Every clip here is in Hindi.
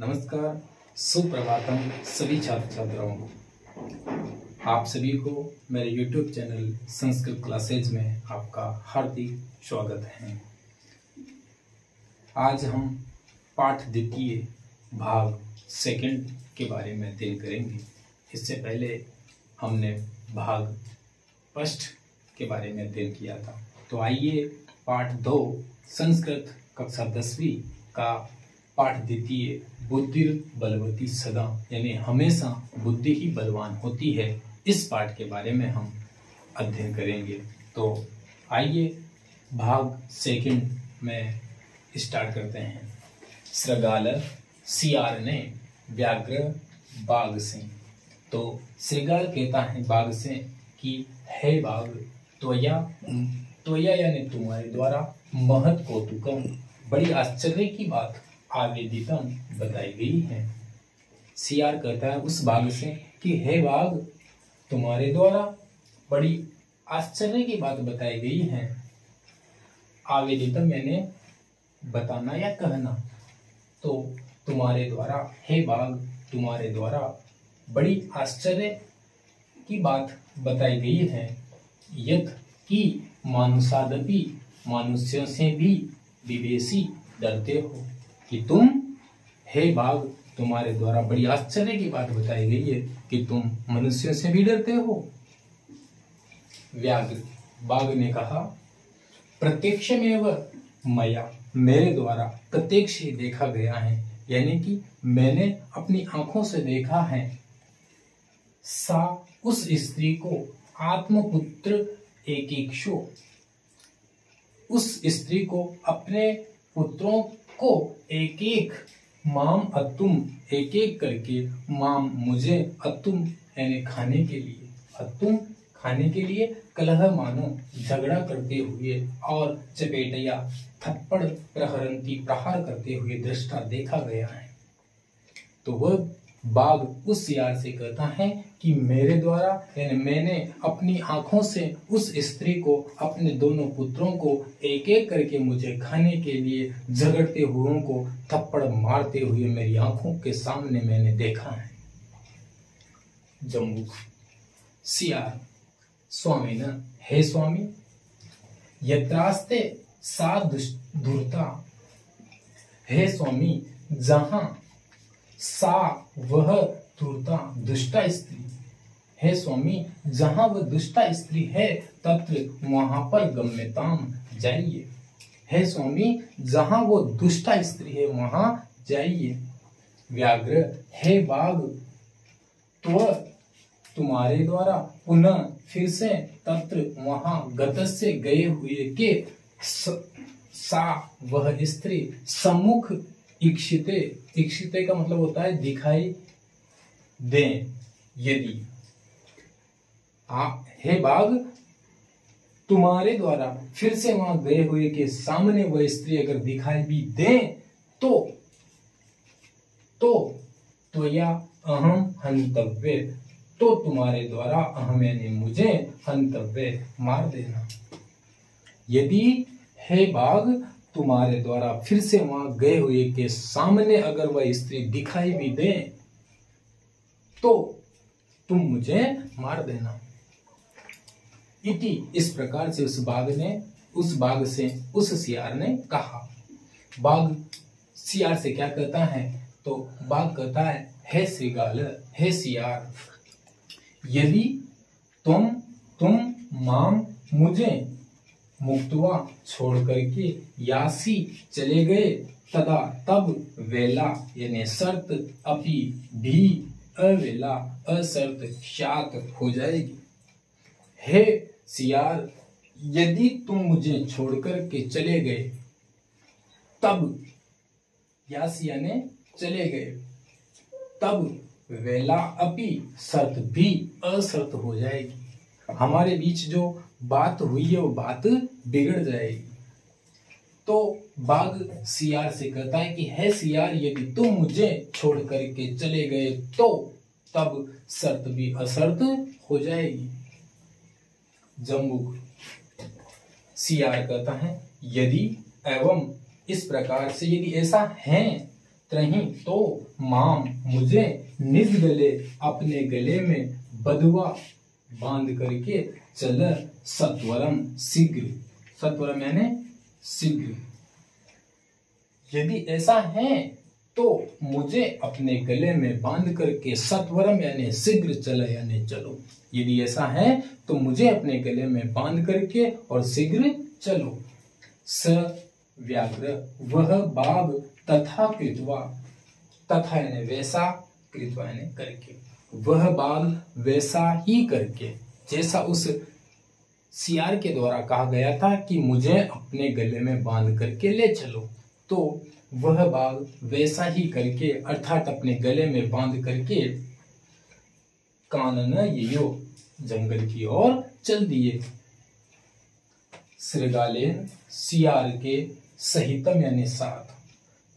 नमस्कार, सुप्रभातम सभी छात्र छात्राओं को। आप सभी को मेरे YouTube चैनल संस्कृत क्लासेज में आपका हार्दिक स्वागत है। आज हम पाठ द्वितीय भाग सेकंड के बारे में अध्ययन करेंगे। इससे पहले हमने भाग फ़र्स्ट के बारे में अध्ययन किया था। तो आइए पाठ दो, संस्कृत कक्षा दसवीं का पाठ देती है। बुद्धि बलवती सदा, यानी हमेशा बुद्धि ही बलवान होती है। इस पाठ के बारे में हम अध्ययन करेंगे। तो आइए, भाग सेकंड में स्टार्ट करते हैं। श्रगाल सियार ने व्याघ्र बाघ से तो श्रृगाल कहता है बाघ से कि, हे बाघ, त्वया त्वया यानी तुम्हारे द्वारा महत कौतुकम बड़ी आश्चर्य की बात। आवेदितम बताई गई है। सियार कहता है उस बाघ से कि, हे बाघ तुम्हारे द्वारा बड़ी आश्चर्य की बात बताई गई है। आवेदितम मैंने बताना या कहना तो तुम्हारे द्वारा, हे बाघ तुम्हारे द्वारा बड़ी आश्चर्य की बात बताई गई है। यथ कि मानुषादपि, मनुष्यों से भी विवेशी डरते हो। कि तुम, हे बाघ, तुम्हारे द्वारा बड़ी आश्चर्य की बात बताई गई है कि तुम मनुष्यों से भी डरते हो। व्याघ्र, बाघ ने कहा प्रत्यक्ष में मया, मेरे द्वारा प्रत्यक्ष ही देखा गया है, यानी कि मैंने अपनी आँखों से देखा है। सा, उस स्त्री को आत्मपुत्र एक एक उस स्त्री को अपने पुत्रों को एक एक माम अतुम एक एक करके माम मुझे अतुम, यानी खाने के लिए। अतुम खाने के लिए कलह मानो, झगड़ा करते हुए और चपेटिया थप्पड़ प्रहरंती प्रहार करते हुए दृष्टा देखा गया है। तो वह बाघ उस यार से कहता है कि मेरे द्वारा, यानी मैंने अपनी आँखों से उस स्त्री को, अपने दोनों पुत्रों को एक एक करके मुझे खाने के लिए झगड़ते हुए को थप्पड़ मारते हुए मेरी आँखों के सामने मैंने देखा है। जम्बू सियार, स्वामी न, हे स्वामी, यत्रास्ते सा धूर्ता हे स्वामी, जहाँ सा वह धूर्ता दुष्टा स्त्री है स्वामी जहाँ वह दुष्टा स्त्री है तत्र वहाँ पर गम्यताम जाइए। है स्वामी जहाँ वो दुष्टा स्त्री है वहाँ जाइए। व्याघ्र है बाघ तो तुम्हारे द्वारा पुनः फिर से तत्र वहाँ गत से गए हुए के स, सा वह स्त्री सम्मुख इक्षिते इक्षिते का मतलब होता है दिखाई दे। यदि हे बाघ, तुम्हारे द्वारा फिर से वहाँ गए हुए के सामने वह स्त्री अगर दिखाई भी दे तो तो तो या अहम हंतव्य तो तुम्हारे द्वारा अहम यानी मुझे हंतव्य मार देना। यदि हे बाघ, तुम्हारे द्वारा फिर से वहाँ गए हुए के सामने अगर वह स्त्री दिखाई भी दे तो तुम मुझे मार देना। इति इस प्रकार से उस बाघ ने, उस बाघ से, उस सियार ने कहा। बाघ सियार से क्या कहता है? तो बाघ कहता है, हे श्रीगाल, हे सियार, यदि तुम तुम माम मुझे मुक्तवा छोड़ करके यासी चले गए, तदा तब वेला, यानी शर्त अपी भी अवेला, असर्त शात हो जाएगी। हे सियार यदि तुम मुझे छोड़कर के चले गए, तब यासी यानी चले गए। तब वेला अपी शर्त भी असर्त हो जाएगी। हमारे बीच जो बात हुई है, वो बात बिगड़ जाएगी। तो बाघ सियार से कहता है कि, है सियार यदि तुम मुझे छोड़ करके चले गए तो तब शर्त भी असर्त हो जाएगी। जम्बुक सियार कहता है, यदि एवं इस प्रकार से यदि ऐसा है, त्रही तो माम मुझे निज गले, अपने गले में बदुआ बाँध करके चल सत्वरम शीघ्र। सत्वरम यानी शीघ्र। यदि ऐसा है तो मुझे अपने गले में बाँध करके सत्वरम यानी शीघ्र चले यानी चलो। यदि ऐसा है तो मुझे अपने गले में बाँध करके और शीघ्र चलो। स व्याघ्र, वह बाघ तथा कृतवा, तथा यानी वैसा कृतवा यानी करके। वह बाघ वैसा ही करके, जैसा उस सियार के द्वारा कहा गया था कि मुझे अपने गले में बाँध करके ले चलो। तो वह बाघ वैसा ही करके, अर्थात अपने गले में बाँध करके कानन यो जंगल की ओर चल दिए। श्रृगालेन सियार के सहितम यानी साथ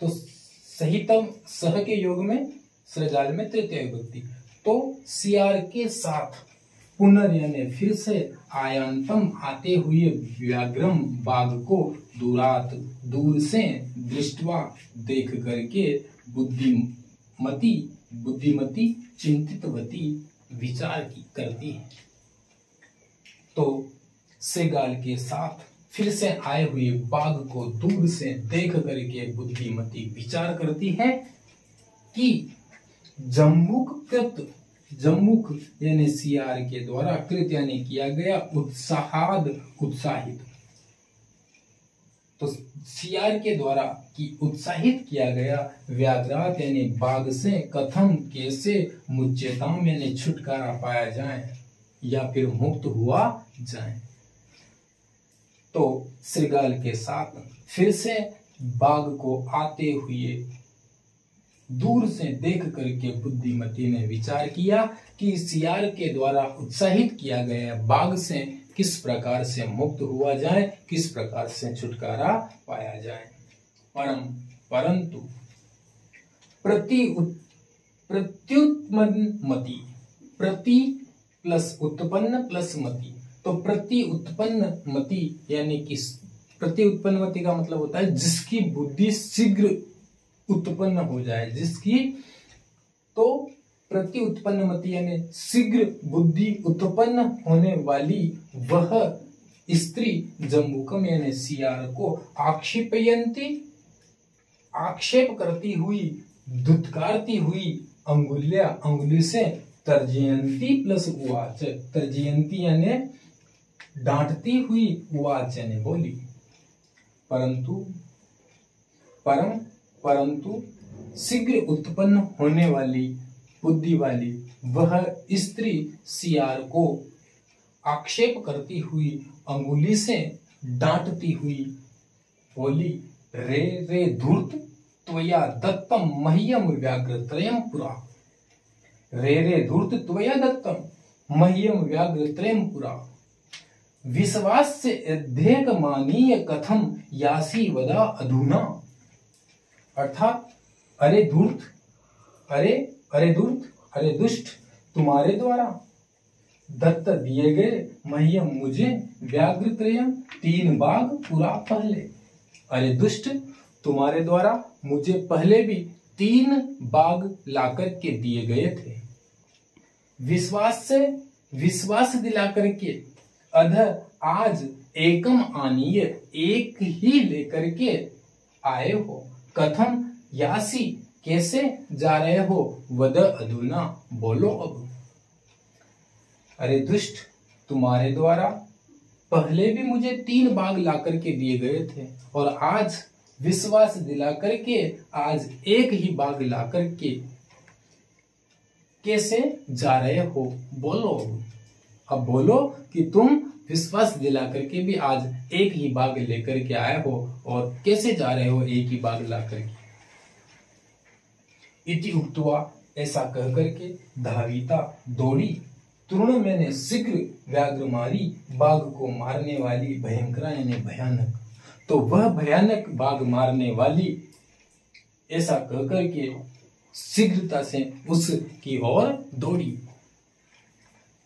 तो सहितम सह के योग में सृजाल में तृतीय विभक्ति तो सियार के साथ पुनर् यानी फिर से आयांतम आते हुए व्याग्रम बाघ को दूरात दूर से दृष्टवा देख करके बुद्धिमती बुद्धिमती चिंतितवती विचार की करती है। तो सेगाल के साथ फिर से आए हुए बाघ को दूर से देख करके बुद्धिमती विचार करती है कि जम्मुक कृत जम्मुख यानी सियार के द्वारा कृत यानी किया गया उत्साहाद, उत्साहित। तो सियार के द्वारा की उत्साहित किया गया व्याघ्रात, यानी बाघ से कथम कैसे मुच्यताम यानी छुटकारा पाया जाए या फिर मुक्त हुआ जाए। तो श्रीगाल के साथ फिर से बाघ को आते हुए दूर से देख करके बुद्धिमती ने विचार किया कि सियार के द्वारा उत्साहित किया गया बाघ से किस प्रकार से मुक्त हुआ जाए, किस प्रकार से छुटकारा पाया जाए। परम परंतु प्रति प्रत्युत्पन्न मति प्रति प्लस उत्पन्न प्लस मति तो प्रति उत्पन्न मति यानी कि प्रति उत्पन्न मति का मतलब होता है जिसकी बुद्धि शीघ्र उत्पन्न हो जाए, जिसकी तो प्रति उत्पन्न मति यानी शीघ्र बुद्धि उत्पन्न होने वाली वह स्त्री जम्बुकम यानी सियार को आक्षेपयंती, आक्षेप करती हुई दुत्कारती हुई अंगुल्या अंगुली से तर्जयंती प्लस उवाच, तर्जयंती यानी डांटती हुई उवाच यानी बोली। परंतु परम परंतु शीघ्र उत्पन्न होने वाली बुद्धि वाली वह स्त्री सियार को आक्षेप करती हुई अंगुली से डांटती हुई बोली, रे रे, धूर्त, त्वया दत्तम मह्यम व्याघ्र त्रयम पुरा। रे रे, धूर्त, त्वया दत्तम मह्यम व्याघ्र त्रयम पुरा। विश्वास से अध्येक मानीय कथम यासी वदा अधुना। अर्थात, अरे धूर्त, अरे अरे धूर्त, अरे दुष्ट, तुम्हारे द्वारा। दत्त दिए गए मह्यम मुझे व्याघ्र त्रयम तीन बाघ पूरा पहले। अरे दुष्ट, तुम्हारे द्वारा मुझे पहले भी तीन बाघ लाकर के दिए गए थे। विश्वास से, विश्वास दिलाकर के, अध आज एकम आनीय एक ही लेकर के आए हो। कथम यासी, कैसे जा रहे हो? वद अधुना, बोलो अब। अरे दुष्ट, तुम्हारे द्वारा पहले भी मुझे तीन बाग ला करके दिए गए थे, और आज विश्वास दिला करके आज एक ही बाग ला करके कैसे जा रहे हो? बोलो अब बोलो कि तुम विश्वास दिला करके भी आज एक ही बाग लेकर के आए हो और कैसे जा रहे हो एक ही बाग ला करके इति उक्तवा, ऐसा कह करके धाविता दौड़ी तृण मैंने शीघ्र व्याघ्र मारी, बाघ को मारने वाली भयंकर यानी भयानक। तो वह भयानक बाघ मारने वाली, ऐसा कह करके शीघ्रता से उसकी ओर दौड़ी।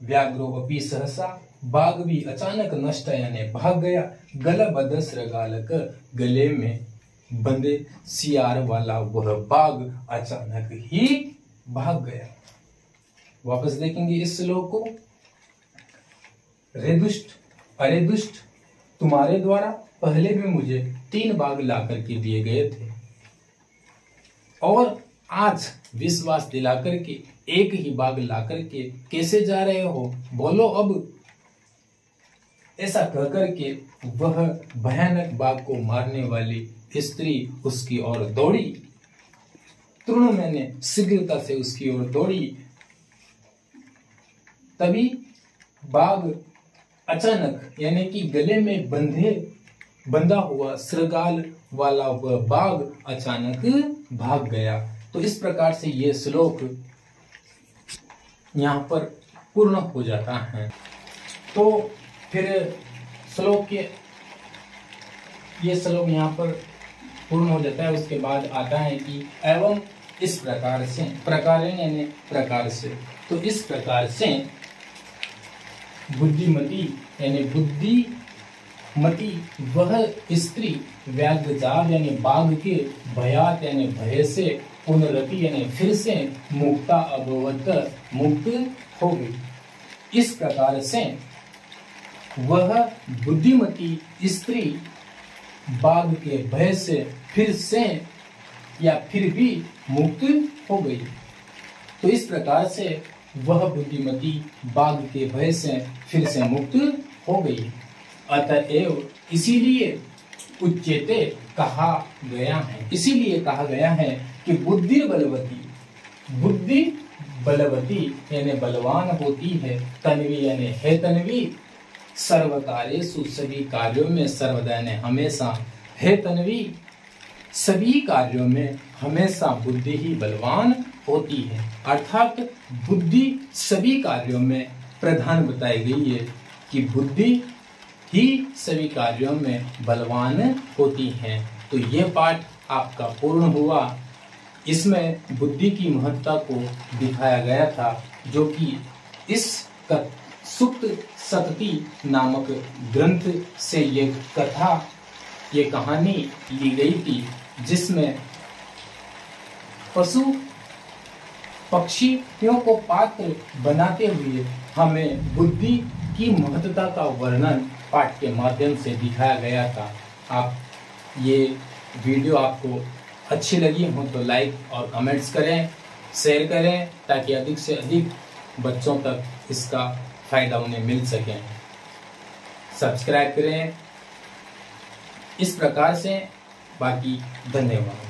व्याघ्रो अपी सहसा बाघ भी अचानक नष्ट यानी भाग गया। गल बदस्र गालक गले में बंदे सियार वाला वह बाग अचानक ही भाग गया। वापस देखेंगे इस श्लोक को। रे दुष्ट अरे दुष्ट तुम्हारे द्वारा पहले भी मुझे तीन बाघ ला करके दिए गए थे। और आज विश्वास दिला करके एक ही बाग ला करके कैसे जा रहे हो? बोलो अब। ऐसा कहकर के वह भयानक बाघ को मारने वाली स्त्री उसकी ओर दौड़ी। तृण मैंने शीघ्रता से उसकी ओर दौड़ी। तभी बाघ अचानक, यानी कि गले में बंधे, बंधा हुआ श्रृगाल वाला वह बाघ अचानक भाग गया। तो इस प्रकार से ये श्लोक यहाँ पर पूर्ण हो जाता है। तो फिर श्लोक के, ये श्लोक यहाँ पर पूर्ण हो जाता है। उसके बाद आता है कि एवं इस प्रकार से प्रकार यानी प्रकार से। तो इस प्रकार से बुद्धिमती यानी बुद्धि मती वह स्त्री व्याघ्रजात यानी बाघ के भयात यानी भय से पुनरति यानी फिर से मुक्ता अभवत मुक्त हो गई। इस प्रकार से वह बुद्धिमती स्त्री बाघ के भय से फिर से या फिर भी मुक्त हो गई। तो इस प्रकार से वह बुद्धिमती बाघ के भय से फिर से मुक्त हो गई। अतएव इसीलिए उच्चेते कहा गया है। इसीलिए कहा गया है कि बुद्धि बलवती बुद्धि बलवती यानी बलवान होती है। तनवी यानी है तनवी। सर्व कार्य सभी कार्यों में सर्वदा ने हमेशा है तनवी। सभी कार्यों में हमेशा बुद्धि ही बलवान होती है। अर्थात बुद्धि सभी कार्यों में प्रधान बताई गई है कि बुद्धि ही सभी कार्यों में बलवान होती है। तो यह पाठ आपका पूर्ण हुआ। इसमें बुद्धि की महत्ता को दिखाया गया था, जो कि इस सुप्त सतती नामक ग्रंथ से ये कथा ये कहानी ली गई थी, जिसमें पशु पक्षियों को पात्र बनाते हुए हमें बुद्धि की महत्ता का वर्णन पाठ के माध्यम से दिखाया गया था। आप ये वीडियो आपको अच्छी लगी हो तो लाइक और कमेंट्स करें, शेयर करें, ताकि अधिक से अधिक बच्चों तक इसका फ़ायदा उन्हें मिल सके। सब्सक्राइब करें। इस प्रकार से बाकी धन्यवाद।